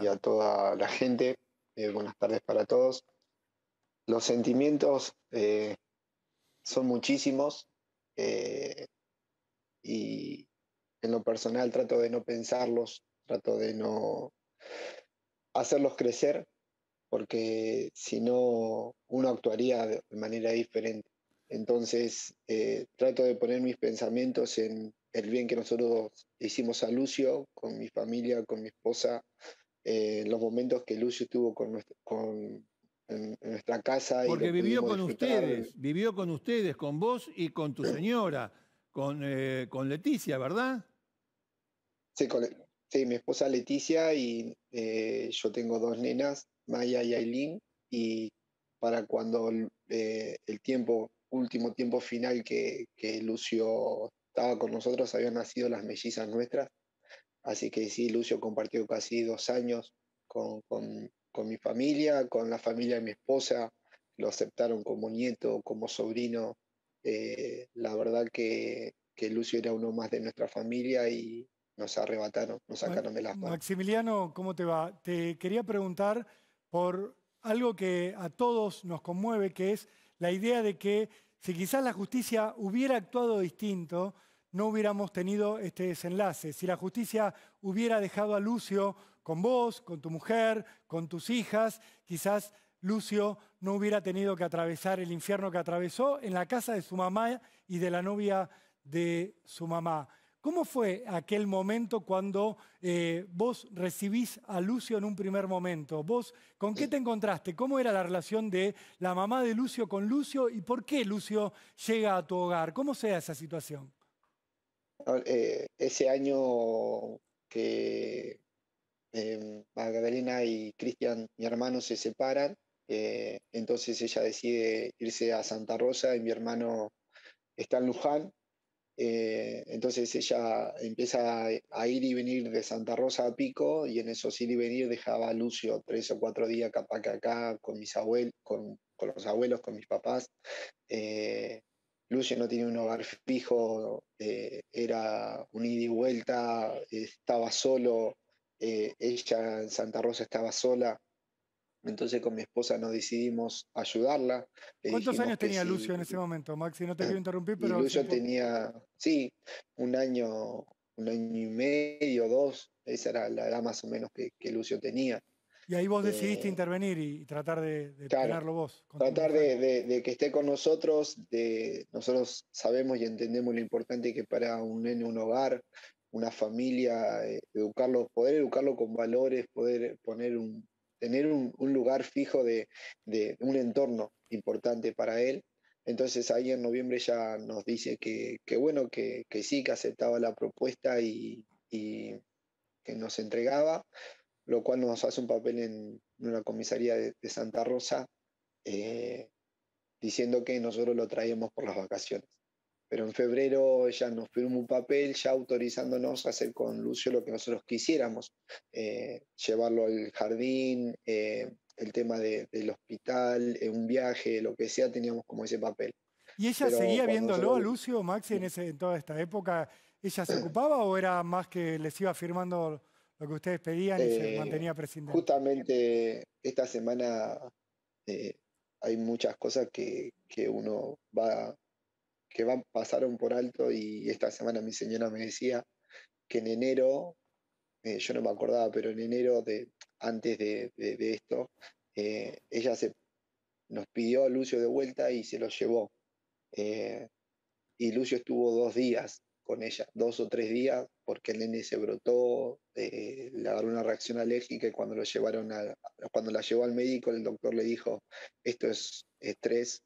y a toda la gente. Eh, buenas tardes para todos. Los sentimientos eh, son muchísimos eh, y en lo personal trato de no pensarlos, trato de no hacerlos crecer, porque si no uno actuaría de manera diferente. Entonces trato de poner mis pensamientos en el bien que nosotros hicimos a Lucio, con mi familia, con mi esposa, eh, los momentos que Lucio estuvo con, con en, nuestra casa. Porque vivió con ustedes, vivió con ustedes, con vos y con tu señora, con, eh, con Leticia, ¿verdad? Sí, con, sí, mi esposa Leticia y eh, yo tengo dos nenas, Maya y Aileen, y para cuando eh, el tiempo, último tiempo final que, que Lucio estaba con nosotros, habían nacido las mellizas nuestras. Así que sí, Lucio compartió casi dos años con, mi familia, con la familia de mi esposa. Lo aceptaron como nieto, como sobrino. Eh, la verdad que, que Lucio era uno más de nuestra familia y nos arrebataron, nos sacaron de las manos. Maximiliano, ¿cómo te va? Te quería preguntar por algo que a todos nos conmueve, que es la idea de que si quizás la justicia hubiera actuado distinto, no hubiéramos tenido este desenlace. Si la justicia hubiera dejado a Lucio con vos, con tu mujer, con tus hijas, quizás Lucio no hubiera tenido que atravesar el infierno que atravesó en la casa de su mamá y de la novia de su mamá. ¿Cómo fue aquel momento cuando eh, vos recibís a Lucio en un primer momento? ¿Vos con qué te encontraste? ¿Cómo era la relación de la mamá de Lucio con Lucio y por qué Lucio llega a tu hogar? ¿Cómo sea esa situación? Eh, ese año que eh, Magdalena y Cristian, mi hermano, se separan, entonces ella decide irse a Santa Rosa y mi hermano está en Luján eh, entonces ella empieza a ir y venir de Santa Rosa a Pico y en esos ir y venir dejaba a Lucio tres o cuatro días capaz que acá con mis abuelos, con, los abuelos, con mis papás. Eh, Lucio no tenía un hogar fijo, eh, era un ida y vuelta, estaba solo, ella en Santa Rosa estaba sola. Entonces con mi esposa nos decidimos ayudarla. ¿Cuántos años tenía Lucio en ese momento, Maxi? No te quiero interrumpir, pero... Lucio tenía, sí, un año, un año y medio, dos. Esa era la edad más o menos que, Lucio tenía. Y ahí vos decidiste eh, intervenir y, tratar de, tenerlo vos. Tratar de, que esté con nosotros. De, nosotros sabemos y entendemos lo importante que para un nene un hogar, una familia, eh, educarlo, poder educarlo con valores, poder poner un, tener un, lugar fijo de, un entorno importante para él. Entonces ahí en noviembre ya nos dice que, bueno, que, sí, que aceptaba la propuesta y, que nos entregaba, lo cual nos hace un papel en una comisaría de, Santa Rosa, eh, diciendo que nosotros lo traíamos por las vacaciones pero en febrero ella nos firmó un papel ya autorizándonos a hacer con Lucio lo que nosotros quisiéramos, eh, llevarlo al jardín, eh, el tema del hospital, un viaje, lo que sea, teníamos como ese papel. ¿Y ella seguía viéndolo a Lucio, Maxi, en, ese, en toda esta época? ¿Ella se ocupaba o era más que les iba firmando lo que ustedes pedían y se mantenía presente? Justamente esta semana hay muchas cosas que, que uno va que van, pasaron por alto y esta semana mi señora me decía que en enero, eh, yo no me acordaba, pero en enero de, antes de, esto, eh, ella se, nos pidió a Lucio de vuelta y se lo llevó. Eh, y Lucio estuvo dos días con ella, dos o tres días, porque el nene se brotó, le agarró una reacción alérgica y cuando lo llevaron a, cuando la llevó al médico, el doctor le dijo, esto es estrés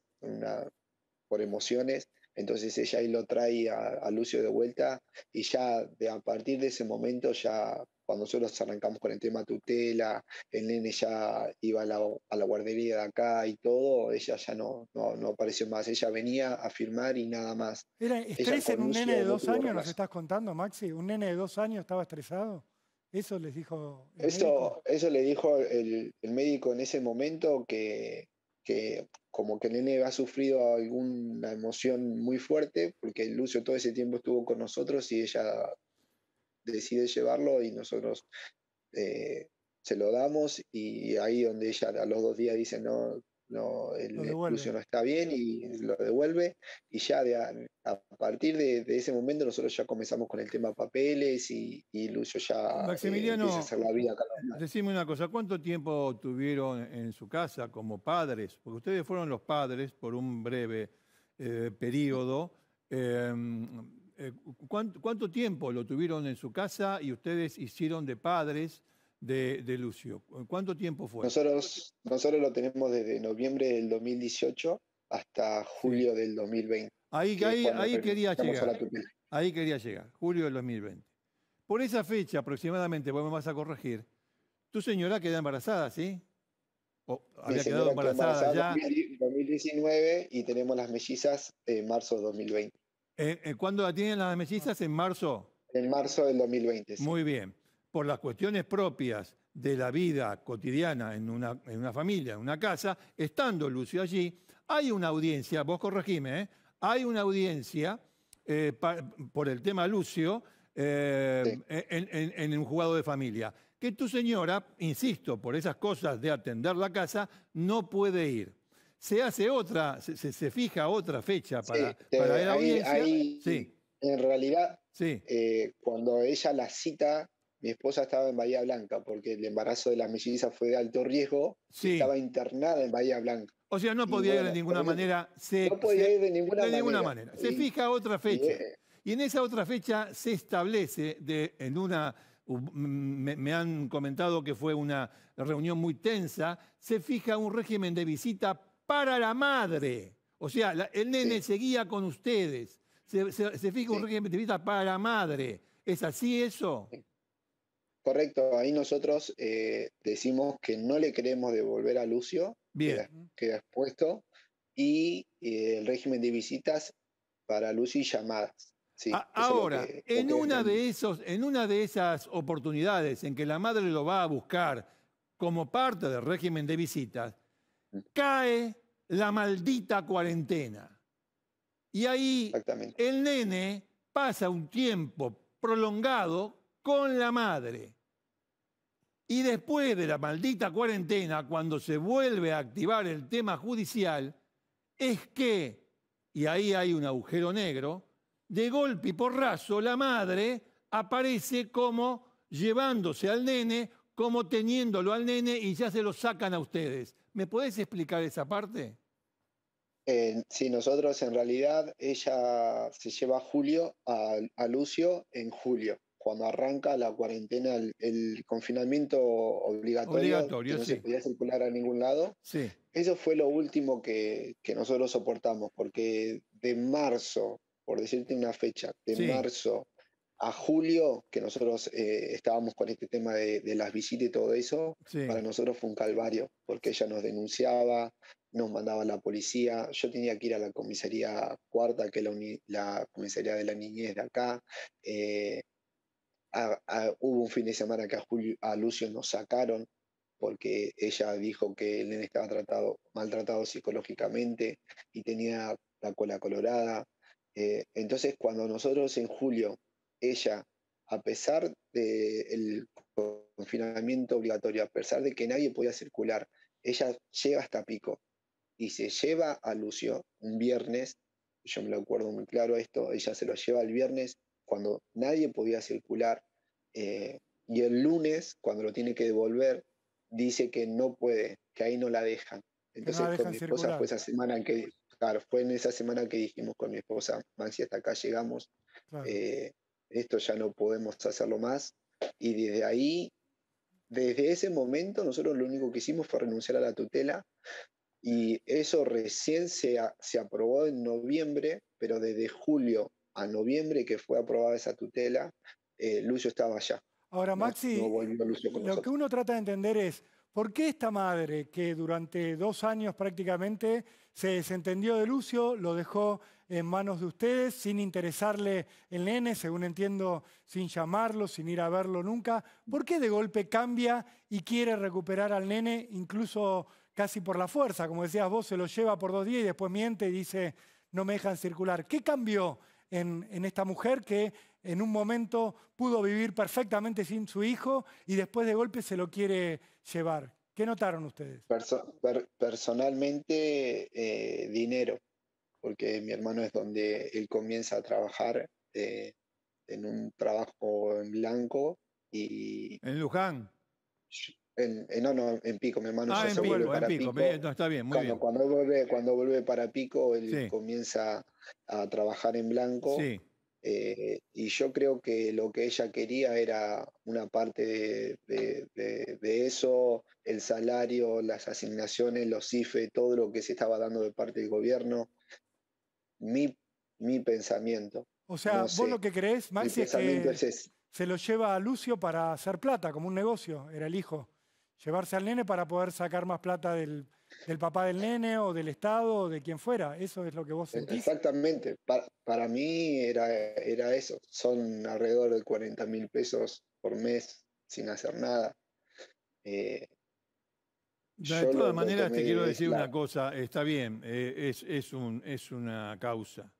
por emociones, entonces ella ahí lo trae a, Lucio de vuelta y ya de, a partir de ese momento, ya cuando nosotros arrancamos con el tema tutela, el nene ya iba a la, guardería de acá y todo, ella ya no, no, apareció más. Ella venía a firmar y nada más. ¿Era estrés en un nene de dos años, nos estás contando, Maxi? ¿Un nene de dos años estaba estresado? ¿Eso les dijo el eso, médico? Eso le dijo el, el médico en ese momento que, que como que el nene ha sufrido alguna emoción muy fuerte, porque Lucio todo ese tiempo estuvo con nosotros y ella decide llevarlo y nosotros eh, se lo damos y ahí donde ella a los dos días dice no, no, el Lucio no está bien y lo devuelve. Y ya de a, partir de, ese momento nosotros ya comenzamos con el tema papeles y, Lucio ya eh, Maximiliano, empieza a hacer la vida Decime una cosa, ¿cuánto tiempo tuvieron en su casa como padres? Porque ustedes fueron los padres por un breve eh, periodo. Em, eh, ¿cuánto, tiempo lo tuvieron en su casa y ustedes hicieron de padres de, Lucio? ¿Cuánto tiempo fue? Nosotros, nosotros lo tenemos desde noviembre del 2018 hasta julio del 2020. Ahí, ahí, quería llegar. Ahí quería llegar, julio del 2020. Por esa fecha aproximadamente, vos me vas a corregir, tu señora queda embarazada, ¿sí? ¿O había quedado embarazada, ya. 2019 y tenemos las mellizas en marzo de 2020. Eh, eh, ¿Cuándo la tienen las mellizas? ¿En marzo? En marzo del 2020. Muy bien. Por las cuestiones propias de la vida cotidiana en una, en una familia, en una casa, estando Lucio allí, hay una audiencia, vos corregime, ¿eh? hay una audiencia por el tema Lucio en, en un jugado de familia, que tu señora, insisto, por esas cosas de atender la casa, no puede ir se hace otra, se, fija otra fecha para, para la audiencia. sí. En realidad, eh, cuando ella la cita, mi esposa estaba en Bahía Blanca, porque el embarazo de la melliza fue de alto riesgo, estaba internada en Bahía Blanca. O sea, no podía ir de ninguna manera. no podía ir de ninguna, manera. Se fija otra fecha. Y, en esa otra fecha se establece de, en una me, me, han comentado que fue una reunión muy tensa, se fija un régimen de visita para la madre. O sea, el nene seguía con ustedes. Se, fija un régimen de visita para la madre. ¿Es así eso? Correcto, ahí nosotros eh, decimos que no le queremos devolver a Lucio, Bien. queda, expuesto, y eh, el régimen de visitas para Lucio y llamadas. ahora, en, una de esos, en una de esas oportunidades en que la madre lo va a buscar como parte del régimen de visitas, cae la maldita cuarentena. Y ahí el nene pasa un tiempo prolongado con la madre. Y después de la maldita cuarentena, cuando se vuelve a activar el tema judicial, es que, y ahí hay un agujero negro, de golpe y porrazo la madre aparece como llevándose al nene, como teniéndolo al nene y ya se lo sacan a ustedes. ¿Me podés explicar esa parte? Eh, sí, nosotros en realidad ella se lleva a Julio, a, Lucio en julio, cuando arranca la cuarentena, el, confinamiento obligatorio, que no se podía circular a ningún lado. Sí. Eso fue lo último que, nosotros soportamos, porque de marzo, por decirte una fecha, de marzo a julio, que nosotros eh, estábamos con este tema de, las visitas y todo eso, para nosotros fue un calvario, porque ella nos denunciaba, nos mandaba la policía, yo tenía que ir a la comisaría cuarta, que es la, comisaría de la niñez de acá. Eh, hubo un fin de semana que a, Julio, a Lucio nos sacaron porque ella dijo que el nene estaba tratado, maltratado psicológicamente y tenía la cola colorada. Eh, entonces, cuando nosotros en julio ella, a pesar del confinamiento obligatorio, a pesar de que nadie podía circular, ella llega hasta Pico y se lleva a Lucio un viernes, yo me lo acuerdo muy claro esto, ella se lo lleva el viernes cuando nadie podía circular eh, y el lunes, cuando lo tiene que devolver, dice que no puede, que ahí no la dejan. Entonces con mi esposa fue esa semana que, claro, fue en esa semana que dijimos con mi esposa, Maxi, hasta acá llegamos. Eh, esto ya no podemos hacerlo más. Y desde ahí, desde ese momento, nosotros lo único que hicimos fue renunciar a la tutela y eso recién se, se aprobó en noviembre, pero desde julio a noviembre que fue aprobada esa tutela, eh, Lucio estaba allá. Ahora, Maxi, lo que uno trata de entender es, ¿por qué esta madre que durante dos años prácticamente se desentendió de Lucio, lo dejó en manos de ustedes, sin interesarle el nene, según entiendo, sin llamarlo, sin ir a verlo nunca. ¿Por qué de golpe cambia y quiere recuperar al nene, incluso casi por la fuerza? Como decías vos, se lo lleva por dos días y después miente y dice, no me dejan circular. ¿Qué cambió en, esta mujer que en un momento pudo vivir perfectamente sin su hijo y después de golpe se lo quiere llevar. ¿Qué notaron ustedes? personalmente, eh, dinero, porque mi hermano es donde él comienza a trabajar eh, en un trabajo en blanco y... ¿En Luján? En, no, no, en Pico, mi hermano ah, en Pico, en Pico. está bien, muy cuando, bien. Cuando vuelve, cuando vuelve para Pico, él comienza a trabajar en blanco. Sí. Eh, y yo creo que lo que ella quería era una parte de, eso, el salario, las asignaciones, los IFE, todo lo que se estaba dando de parte del gobierno. Mi, mi pensamiento. O sea, vos lo que crees, Maxi, es que se lo lleva a Lucio para hacer plata, como un negocio, era el hijo. Llevarse al nene para poder sacar más plata del, del papá del nene o del Estado o de quien fuera. Eso es lo que vos sentís. Exactamente. Para, mí era, era eso. Son alrededor de 40 mil pesos por mes sin hacer nada. Eh, de todas maneras, te quiero decir una cosa. Está bien, eh, es, es, un, es una causa.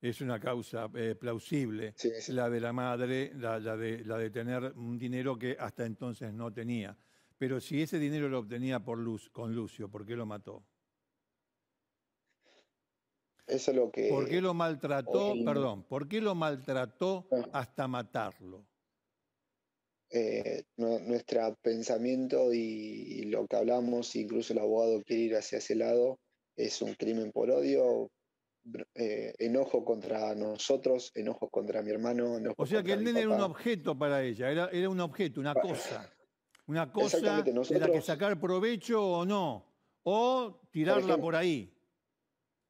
Es una causa eh, plausible, la de la madre, la, de, la de tener un dinero que hasta entonces no tenía. Pero si ese dinero lo obtenía por Luz, con Lucio, ¿por qué lo mató? Eso es lo que. ¿Por qué lo maltrató? Perdón, ¿por qué lo maltrató ah. hasta matarlo? Eh, nuestro pensamiento y, lo que hablamos, incluso el abogado quiere ir hacia ese lado, es un crimen por odio, eh, enojo contra nosotros, enojo contra mi hermano. o sea que el nene era un objeto para ella, era, era un objeto, una cosa una cosa de la que sacar provecho o no, o tirarla por, ahí.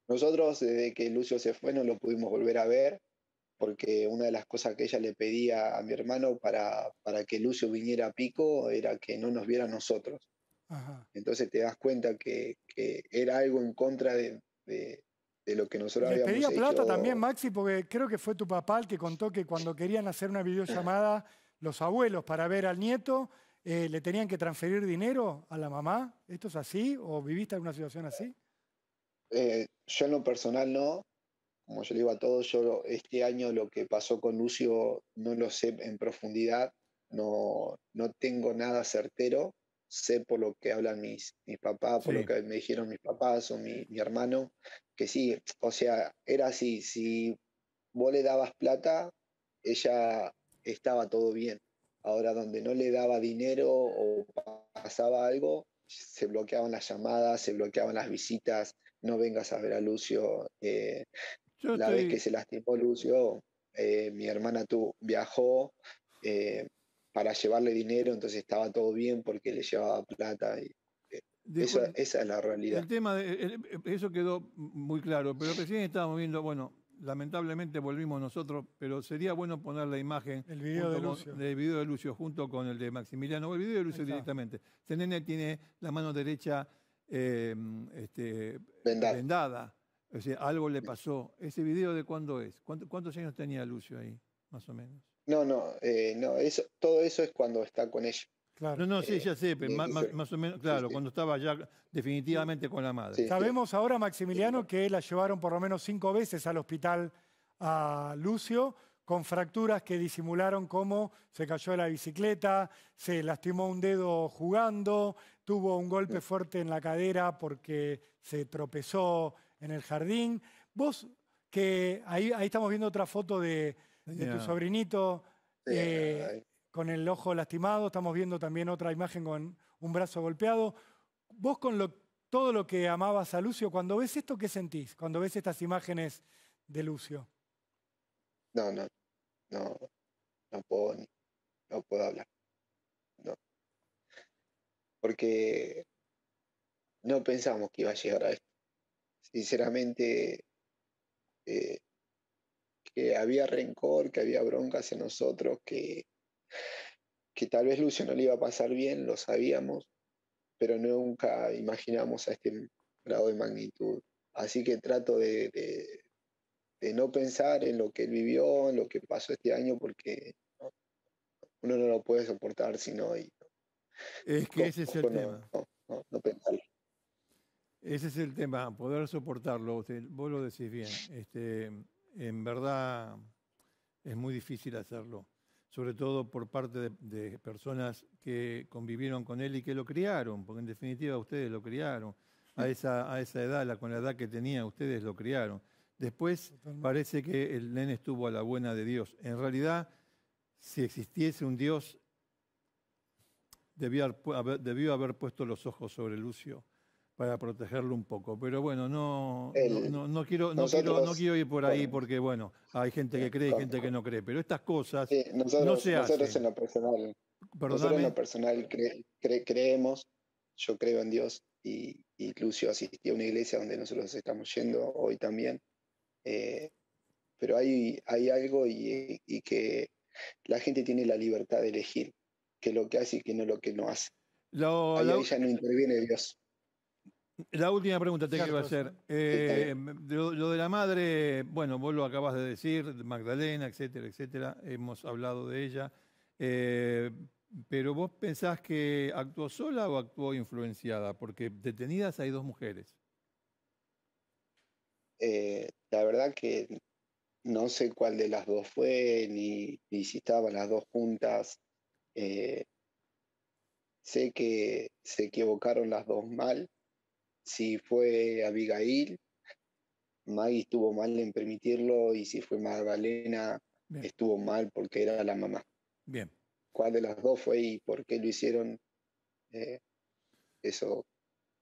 Nosotros desde que Lucio se fue no lo pudimos volver a ver, porque una de las cosas que ella le pedía a mi hermano para, para que Lucio viniera a Pico era que no nos viera a nosotros. Entonces te das cuenta que, era algo en contra de, lo que nosotros Le pedía plata también, Maxi, porque creo que fue tu papá el que contó que cuando querían hacer una videollamada los abuelos para ver al nieto, eh, ¿le tenían que transferir dinero a la mamá? ¿Esto es así? ¿O viviste alguna situación así? Eh, yo en lo personal no. Como yo le digo a todos, yo este año lo que pasó con Lucio no lo sé en profundidad, no, no tengo nada certero, sé por lo que hablan mis, mis papás, por lo que me dijeron mis papás o mi, mi, hermano, que sí, o sea, era así, si vos le dabas plata, ella estaba todo bien. Ahora, donde no le daba dinero o pasaba algo, se bloqueaban las llamadas, se bloqueaban las visitas, no vengas a ver a Lucio. Eh, la vez que se lastimó Lucio, eh, mi hermana tu, viajó eh, para llevarle dinero, entonces estaba todo bien porque le llevaba plata. Y, esa es la realidad. El tema de, eso quedó muy claro, pero recién estábamos viendo, bueno, lamentablemente volvimos nosotros, pero sería bueno poner la imagen el video de Lucio. del video de Lucio junto con el de Maximiliano, o el video de Lucio directamente. Este nene tiene la mano derecha este, vendada. O sea, algo le pasó. ¿Ese video de cuándo es? ¿Cuántos años tenía Lucio ahí, más o menos? No, no, eh, no eso, todo eso es cuando está con ella. No, no, sí, ya sé, pero más, o menos, claro, cuando estaba ya definitivamente con la madre. Sabemos ahora, Maximiliano, que la llevaron por lo menos cinco veces al hospital a Lucio con fracturas que disimularon cómo se cayó de la bicicleta, se lastimó un dedo jugando, tuvo un golpe fuerte en la cadera porque se tropezó en el jardín. Vos, que ahí, ahí estamos viendo otra foto de, tu sobrinito. Eh, con el ojo lastimado, estamos viendo también otra imagen con un brazo golpeado. Vos con todo lo que amabas a Lucio, cuando ves esto, ¿qué sentís? Cuando ves estas imágenes de Lucio. No, no, no, no puedo, no puedo hablar. No. Porque no pensamos que iba a llegar a esto. Sinceramente, eh, que había rencor, que había bronca hacia nosotros, que, que tal vez Lucio no le iba a pasar bien, lo sabíamos, pero nunca imaginamos a este grado de magnitud. Así que trato de, no pensar en lo que él vivió, en lo que pasó este año, porque uno no lo puede soportar sino Es que ese es el tema. No, Ese es el tema, poder soportarlo. vos lo decís bien. Este, en verdad, es muy difícil hacerlo, sobre todo por parte de, personas que convivieron con él y que lo criaron, porque en definitiva ustedes lo criaron. A esa, a esa edad, con la edad que tenía, ustedes lo criaron. Después parece que el nene estuvo a la buena de Dios. En realidad, si existiese un Dios, debió haber, debió haber puesto los ojos sobre Lucio para protegerlo un poco. Pero bueno, no, no, quiero, no, quiero, no quiero ir por ahí porque, bueno, hay gente que cree y gente que no cree. Pero estas cosas nosotros, no se nosotros en lo personal, nosotros en lo personal creemos, yo creo en Dios y, Lucio asistía a una iglesia donde nosotros estamos yendo hoy también. Eh, pero hay, hay algo y, que la gente tiene la libertad de elegir qué es lo que hace y qué no lo que no hace. ahí ya no interviene Dios. La última pregunta te quiero hacer. Eh, lo, de la madre, bueno, vos lo acabas de decir, Magdalena, etcétera, etcétera. Hemos hablado de ella. Eh, pero vos pensás que actuó sola o actuó influenciada? Porque detenidas hay dos mujeres. Eh, la verdad que no sé cuál de las dos fue, ni, si estaban las dos juntas. sé que se equivocaron las dos mal si fue Abigail, Maggie estuvo mal en permitirlo y si fue Magdalena, estuvo mal porque era la mamá. Bien. ¿Cuál de las dos fue y por qué lo hicieron? Eh, eso,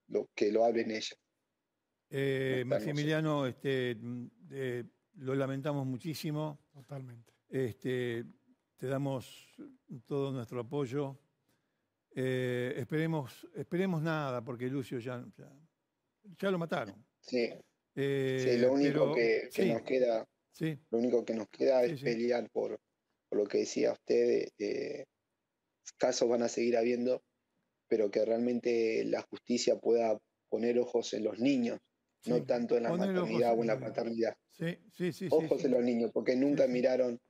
lo, que lo hablen ellas. Eh, Maximiliano, este, eh, lo lamentamos muchísimo. Totalmente. Este, te damos todo nuestro apoyo. esperemos, esperemos nada, porque Lucio ya ya lo mataron. Sí. Eh, lo único que, nos queda, lo único que nos queda es pelear por, lo que decía usted. Eh, casos van a seguir habiendo, pero que realmente la justicia pueda poner ojos en los niños, no tanto en la maternidad o en la paternidad. ojos en los niños, porque nunca miraron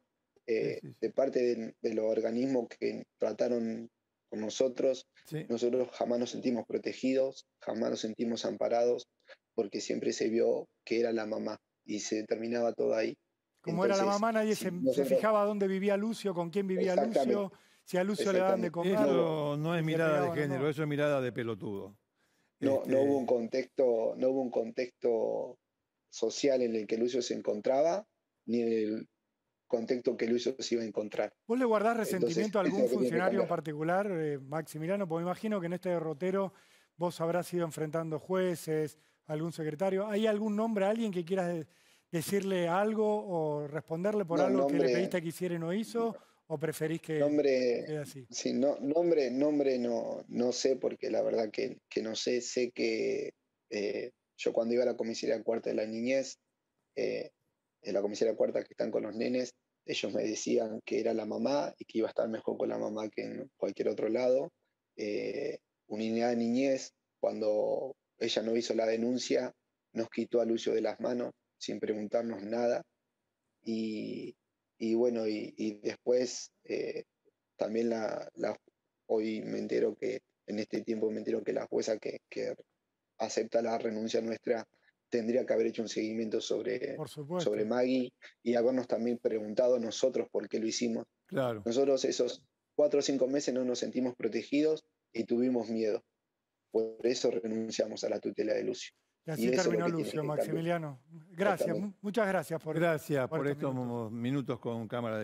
eh, de parte de, los organismos que trataron nosotros. Nosotros jamás nos sentimos protegidos, jamás nos sentimos amparados, porque siempre se vio que era la mamá y se determinaba todo ahí. Como era la mamá, nadie se, fijaba dónde vivía Lucio, con quién vivía Lucio, si a Lucio le daban de comer. Eso no es mirada de género, eso es mirada de pelotudo. No, no hubo un este contexto, no hubo un contexto social en el que Lucio se encontraba, ni en el contexto que Luis se iba a encontrar. ¿Vos le guardás resentimiento a algún funcionario en particular, eh, Maximiliano? Porque me imagino que en este derrotero vos habrás ido enfrentando jueces, algún secretario. ¿Hay algún nombre, alguien que quieras decirle algo o responderle por algo que le pediste que hiciera y no hizo? ¿O preferís que nombre, así? Sí, no, nombre, nombre no, no sé, porque la verdad que, no sé. Sé que eh, yo cuando iba a la comisaría cuarta de la niñez, eh, en la comisaría cuarta que están con los nenes, ellos me decían que era la mamá y que iba a estar mejor con la mamá que en cualquier otro lado. Eh, unidad de niñez, cuando ella no hizo la denuncia, nos quitó a Lucio de las manos sin preguntarnos nada. Y, bueno, y, después eh, también la, hoy me entero que, en este tiempo me entero que la jueza que, que acepta la renuncia nuestra tendría que haber hecho un seguimiento sobre, sobre Maggie y habernos también preguntado nosotros por qué lo hicimos. Claro. Nosotros esos cuatro o cinco meses no nos sentimos protegidos y tuvimos miedo. Por eso renunciamos a la tutela de Lucio. Y así terminó Lucio, Maximiliano. Gracias, muchas gracias por Gracias por, estos minutos con cámara de